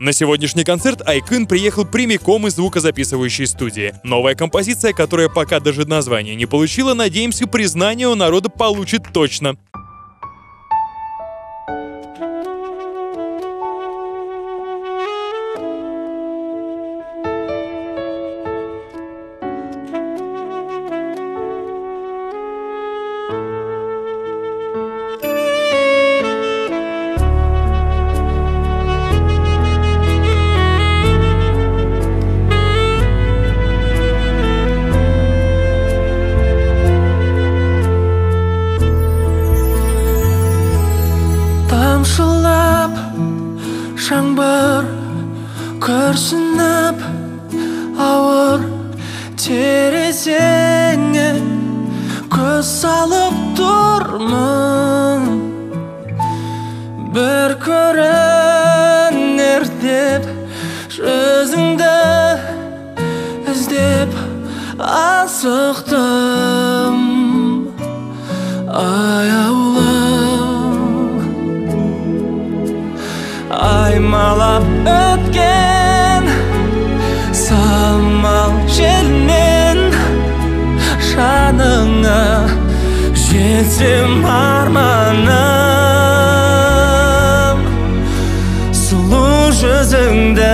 На сегодняшний концерт Айкын приехал прямиком из звукозаписывающей студии. Новая композиция, которая пока даже название не получила, надеемся, признание у народа получит точно. Жаңбыр күрсініп ауыр. Терезеңе көз салып тұрмын. Бір көрінер деп жүзіңді іздеп асықтым. Аяулым аймалап өткен самал желмен жаныңа жетсем арманым сұлу жүзіңді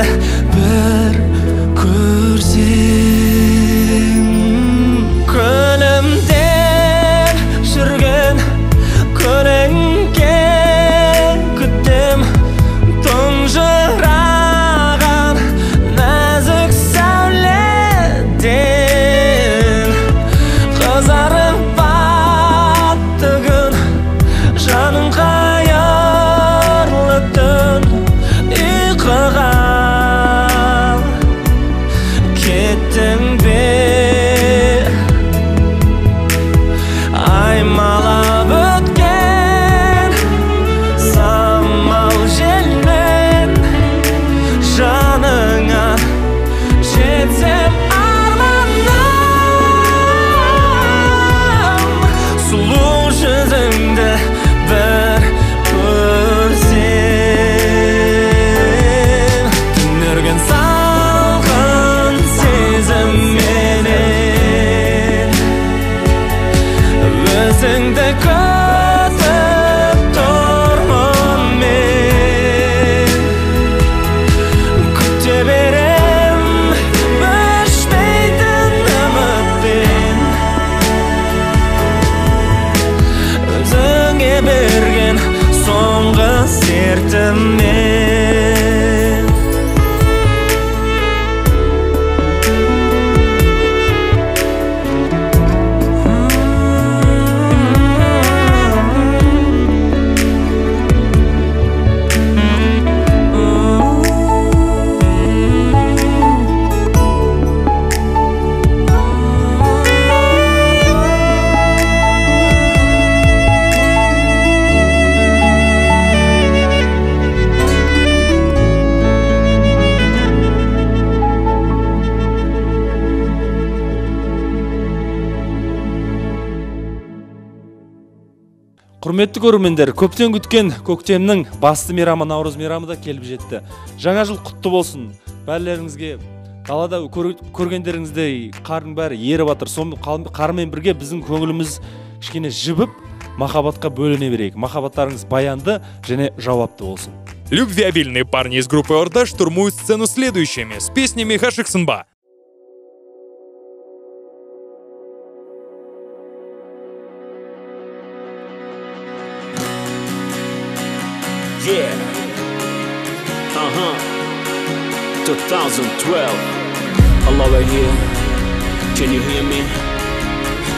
құрметті көрермендер көптен күткен көктемнің басты мейрамы наурыз мейрамы да келіп жетті. Жаңа жыл құтты болсын. Бәрлеріңізге далада көр- көргендеріңіздей қардың бәрі еріп жатыр сол қармен бірге біздің көңіліміз кішкене жібіп махаббатқа бөлене берейік. Махаббаттарыңыз баянды және жауапты болсын. Любвеобильные парни из группы Орда штурмуют сцену следующими с песнями Хашик Yeah. Uh huh. 2012. Hello, right here. Can you hear me?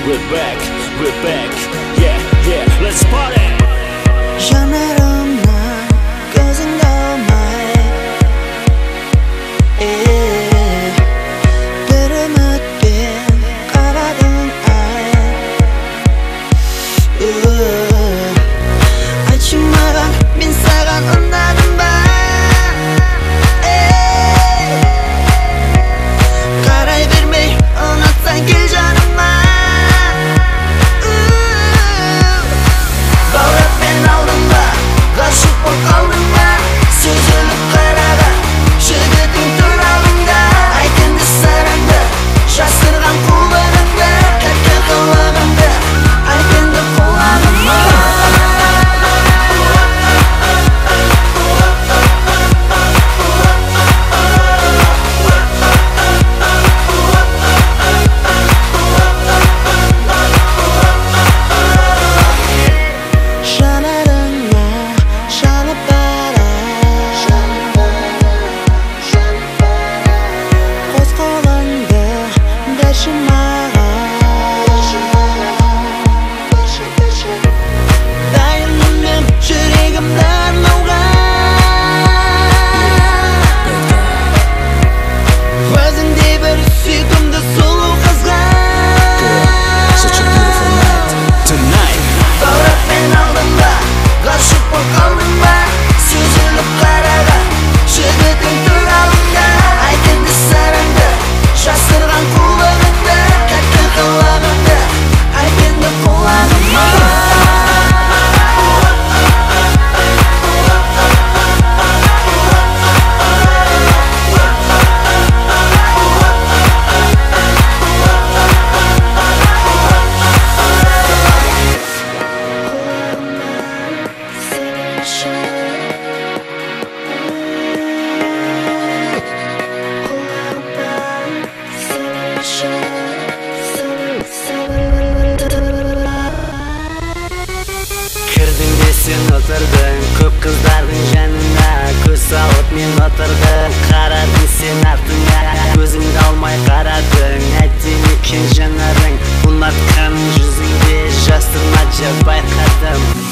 We're back. We're back. Yeah, yeah. Let's party. мен көп қыздардың жанына көз салып мен отырдым қарадың сен артыңа көзіңді алмай қарадың. Әттең екен жанарың ұнатқан жүзіңде Жастырма жап байқадым.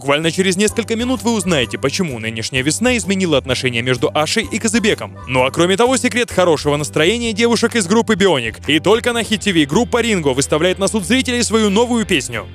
Буквально через несколько минут вы узнаете, почему нынешняя весна изменила отношения между Ашей и Казыбеком. Ну а кроме того, секрет хорошего настроения девушек из группы Бионик. И только на Хит ТВ группа Ринго выставляет на суд зрителей свою новую песню.